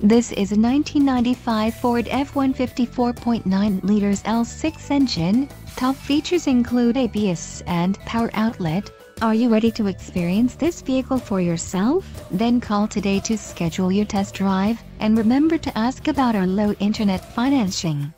This is a 1995 Ford F-150 4.9 liters L6 engine. Top features include ABS and power outlet. Are you ready to experience this vehicle for yourself? Then call today to schedule your test drive, and remember to ask about our low internet financing.